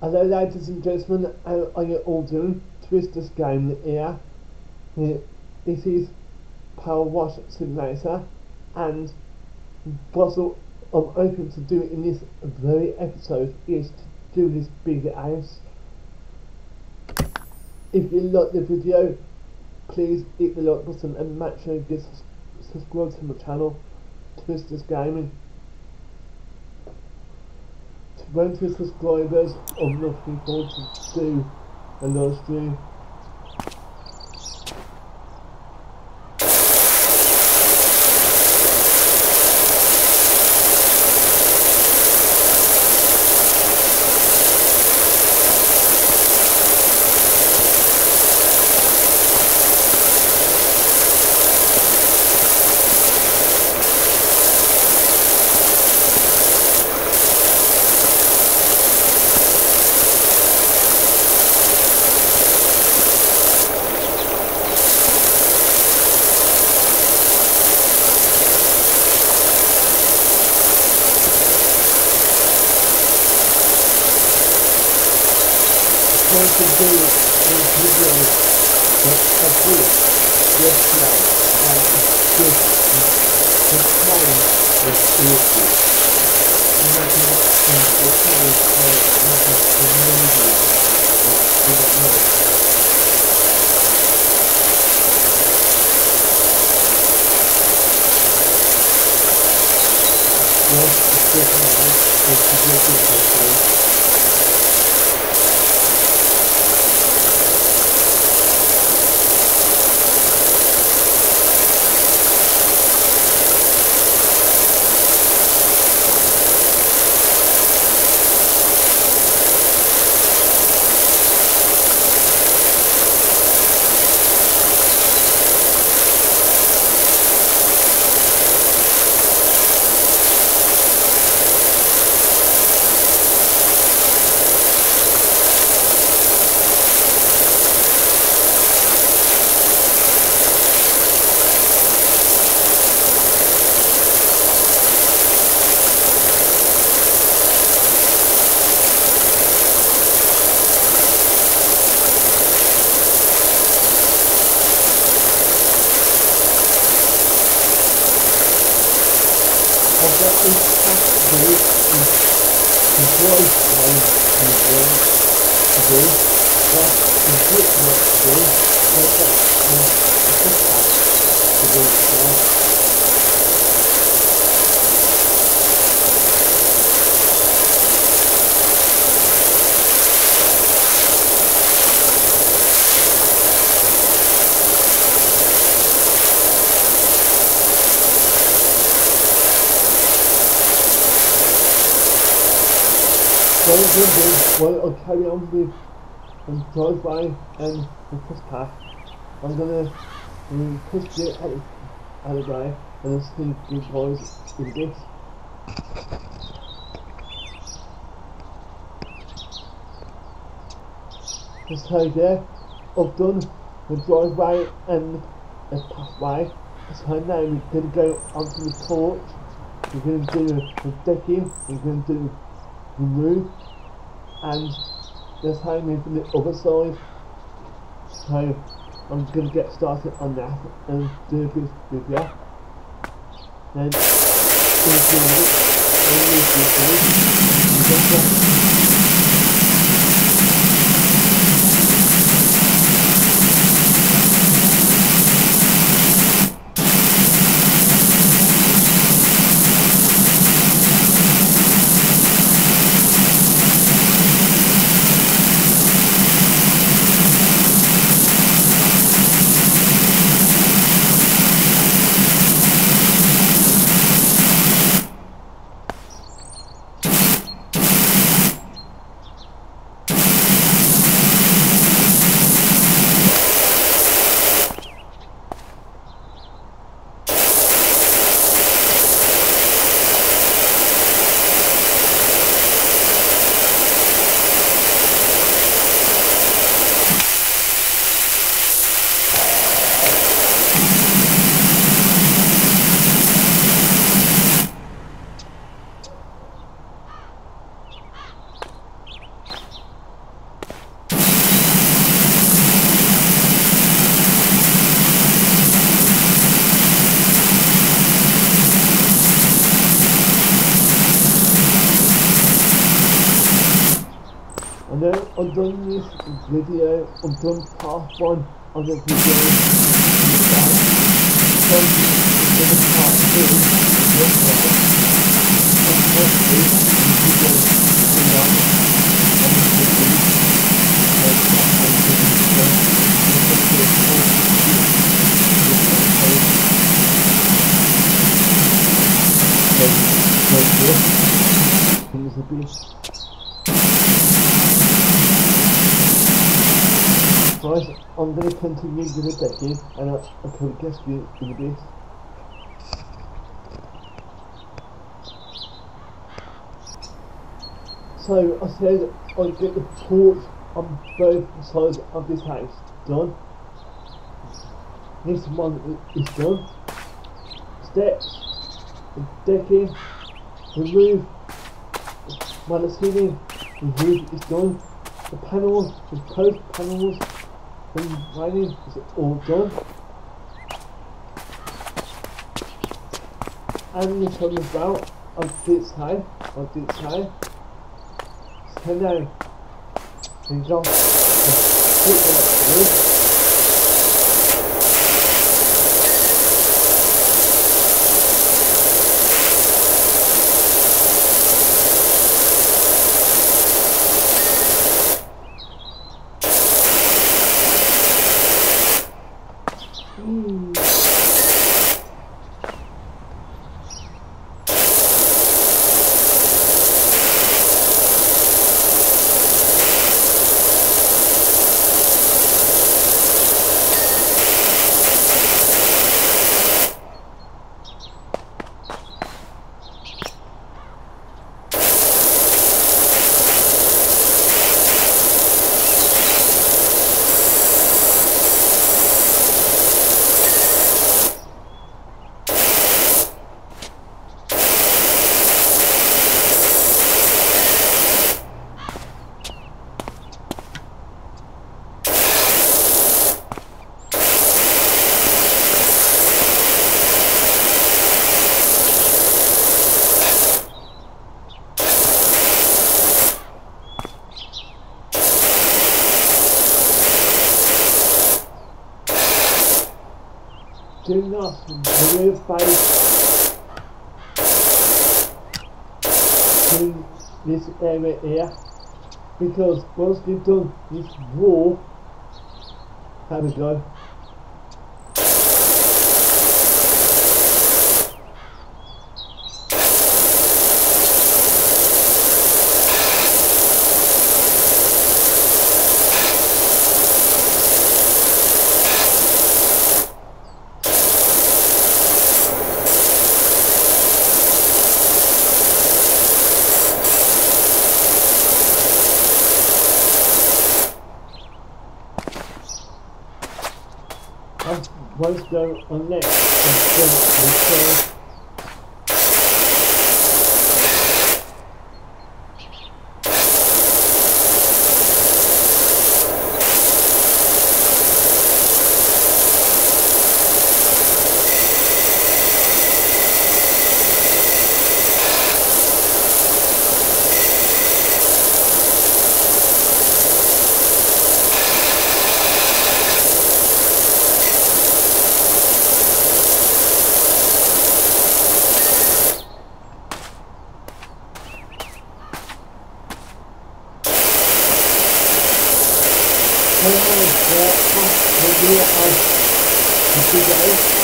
Hello ladies and gentlemen, how are you all doing? Twister's game here. This is Power Wash Simulator and what I'm hoping to do in this very episode is to do this big house. If you like the video, please hit the like button and make sure you get sus- subscribe to my channel, Twister's Gaming. 20 subscribers, of nothing forward to do and live stream. To do a video that I did yesterday and just the time was awful. And I can and the time where nothing the movie was didn't know. Well, it's definitely it's a good thing, I've got this task to do is to voice line to learn to do, but in quick not to do, I've got um, a good task to do as well. So what I'll carry on with um, drive by and the push path. I'm to um, push it out of the way and I'll see you guys in this. Just so there, I've done the driveway and the pathway. So now we're to go onto the porch. We're to do the decking. We're to do the roof. And the same from the other side. So I'm to get started on that and do this video. Then it. This roof. Video, I've done one of the video. So, in the part two, and hopefully, you can go to one of the videos. Like, I'm going to go to the fourth video. Okay, so, here's a bit. Guys, I'm going to continue with the decade and I, I you in the base. So I said I'd get the porch on both sides of this house done. This one is done. Steps, the decking, the roof, well the ceiling, roof is done. The panels, the post panels, lighting is it all done. And the sun is out on this side, on this side. So now, got this area here because once we've done this wall, how we go? On next. Maybe I'll That's my goat.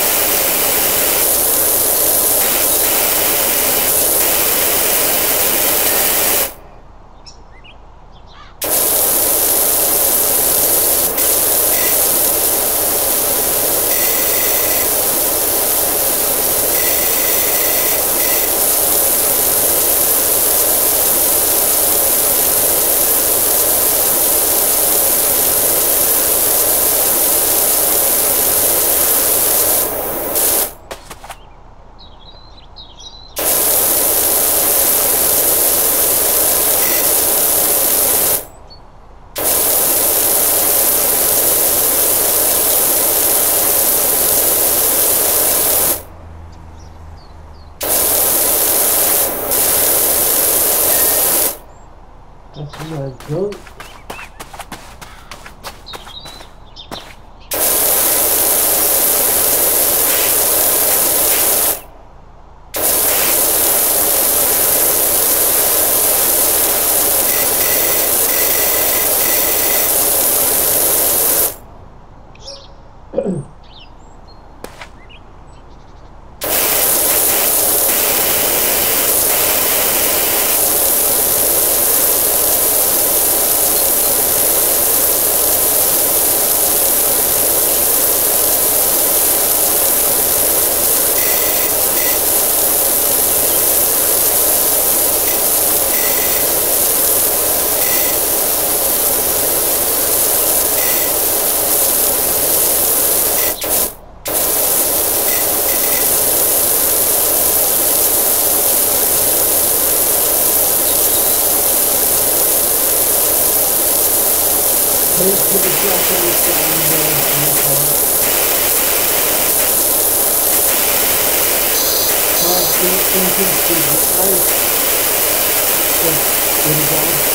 The down.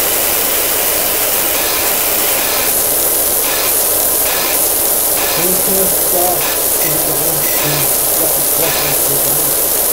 Please start walking to the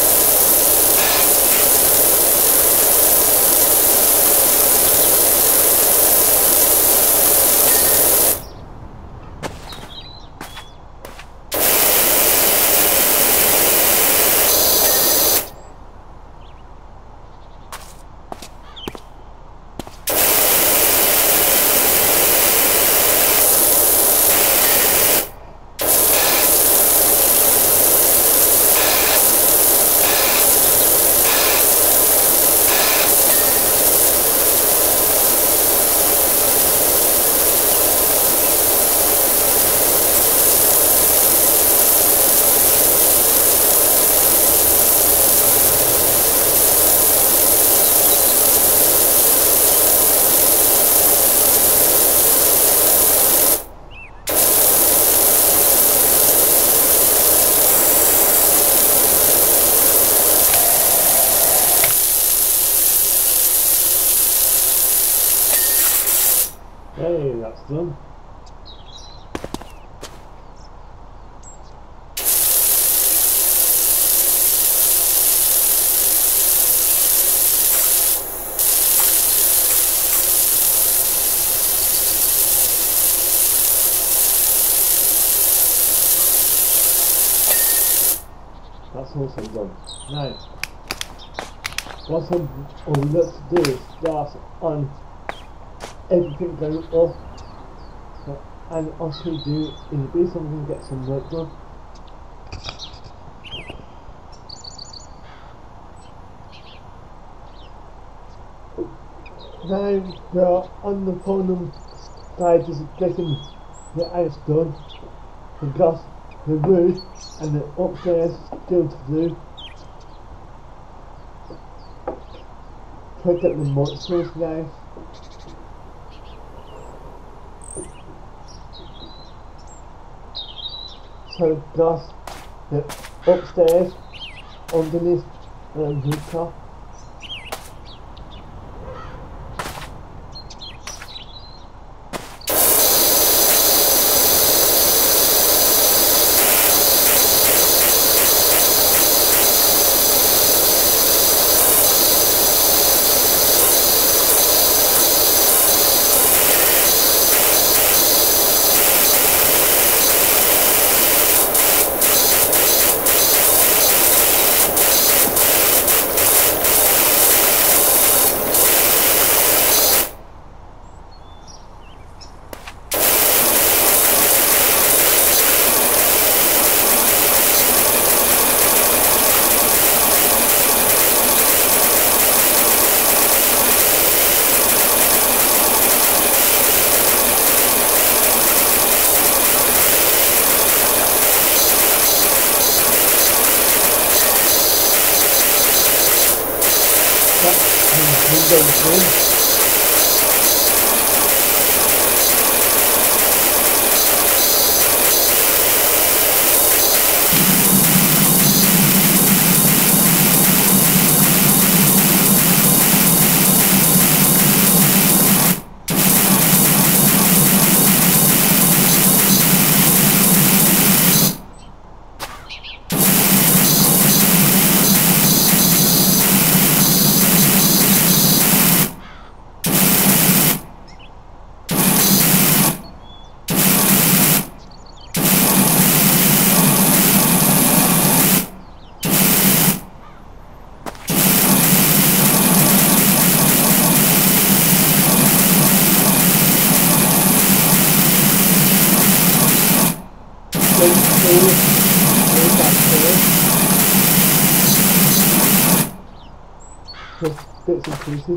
Hey, that's also done. Now, what I'm, what we to do is start on everything going off and also do the I'm going to get some work done. Now are on the phone stages of getting the house done because the roof and the upstairs still to do. Pick up the monsters now. So just the upstairs, underneath the rooftop. And 对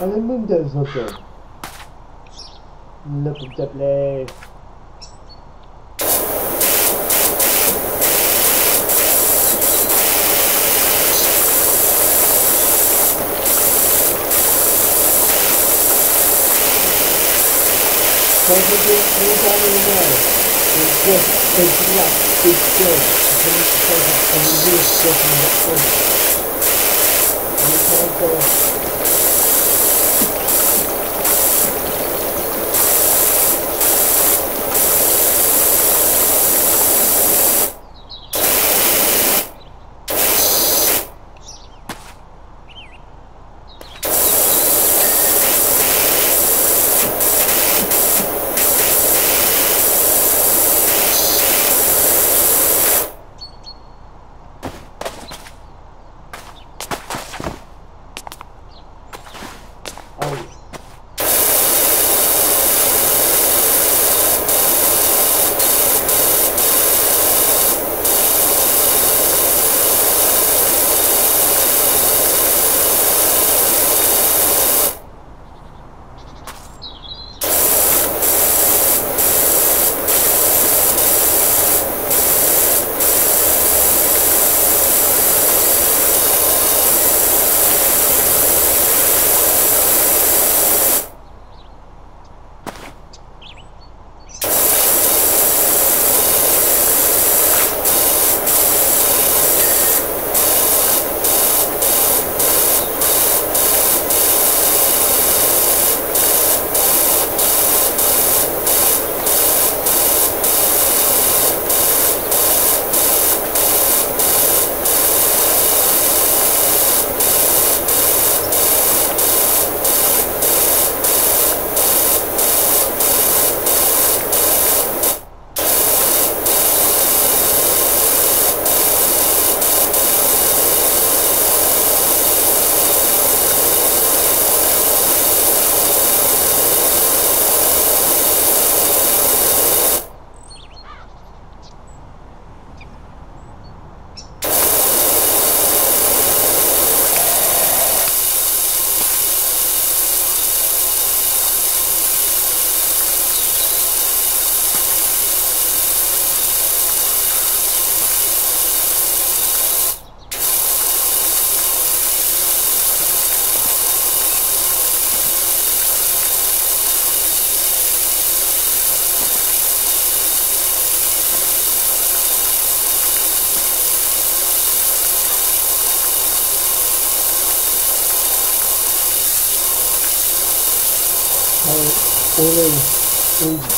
I remove those up there. Look at the place. Don't you think there? It's good, it's black, it's good. It's a little bit of a little bit of a little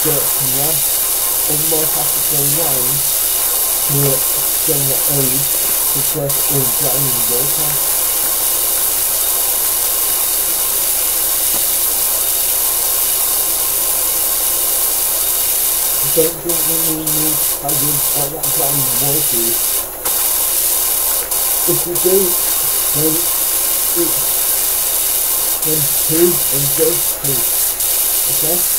dirt from there. All the more have to go round to extend the edge to press all down the water. I don't think we need hazards have that kind of voices. If you do, then it's then two and go two. Okay?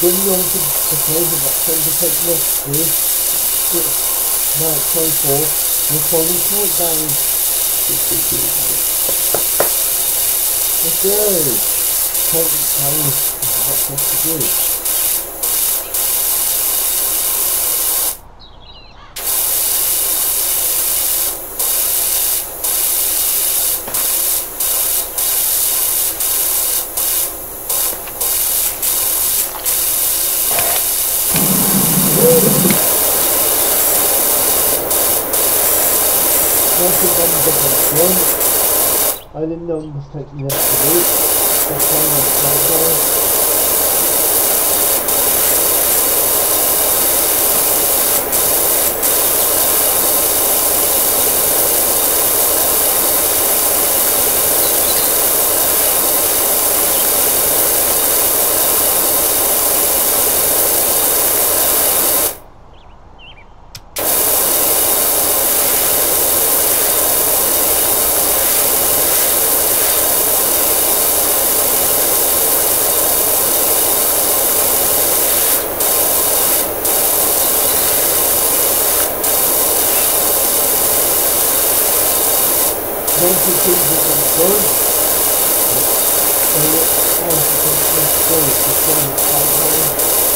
bring on to, to play the October 10th next week. It's March 24th. Recording countdown. Let's go. Countdown. That's what to do. No das könnten wir good. Oh, it's good. It's good.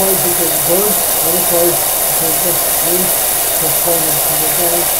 cards you can burn, other cards you can just use for fun and for the bird.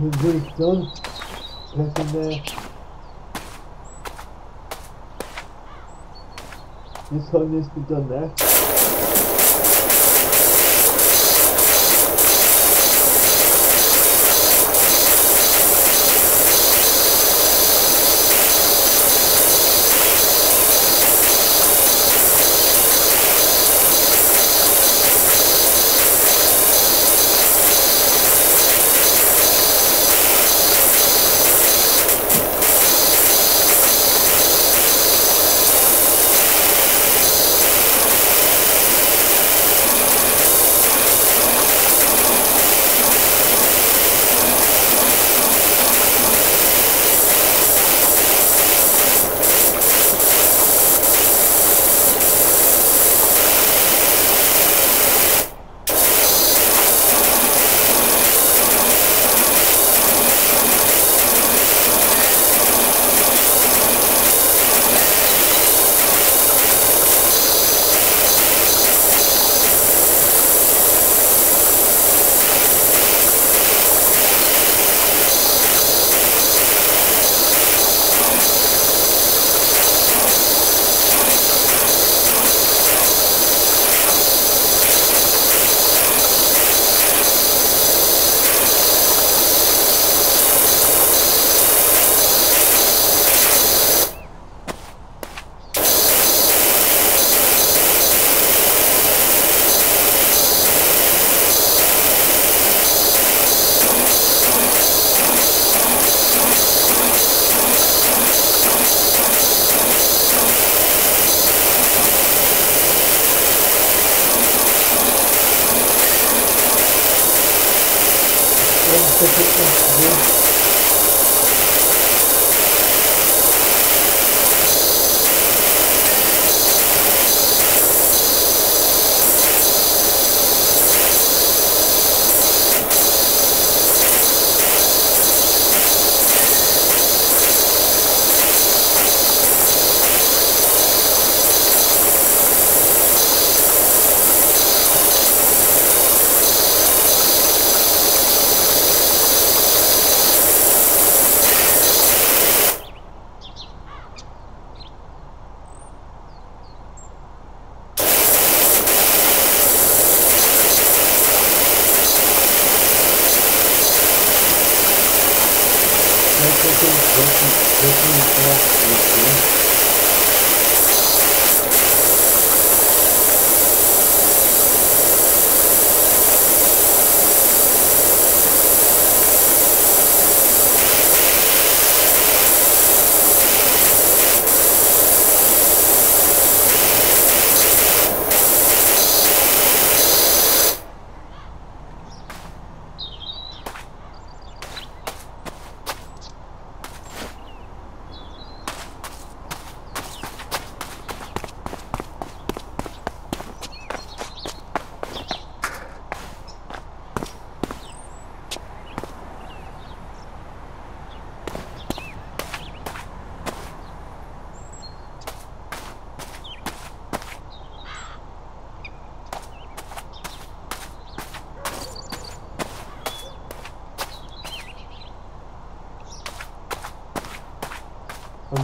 When it's done, press in there. This one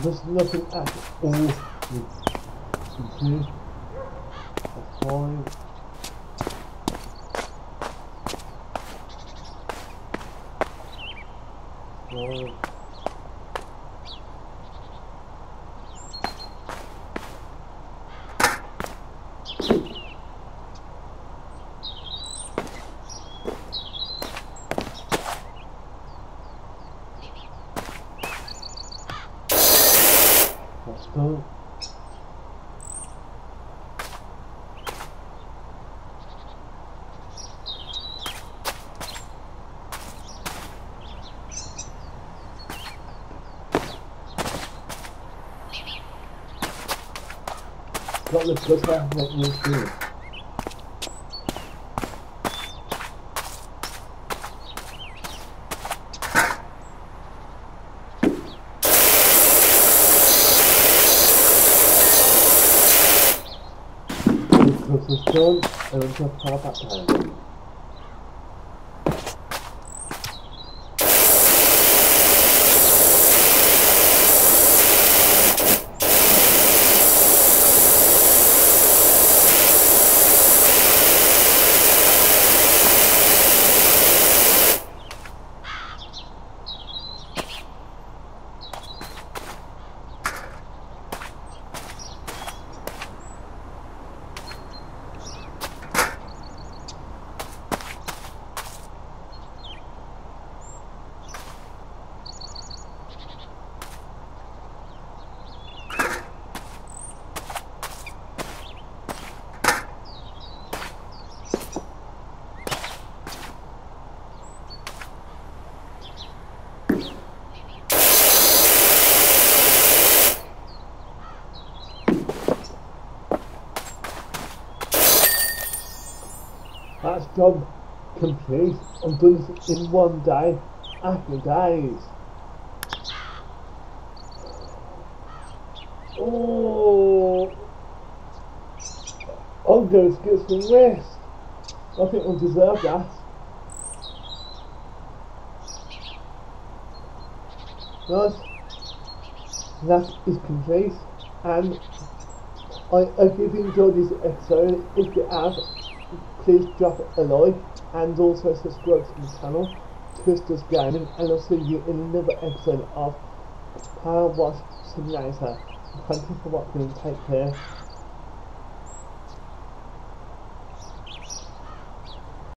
just looking at all the you a five five Let's go. Got the clicker, what you do. This is done, and I'm going to power back job complete. I'm done in one day. Happy days. Oh, I'll go get some rest. I think I deserve that. Right, that is complete, and I hope you've enjoyed this episode. If you have, please drop a like and also subscribe to the channel, Twisters Gaming, and I'll see you in another episode of Power Wash Simulator. Thank you for watching, take care.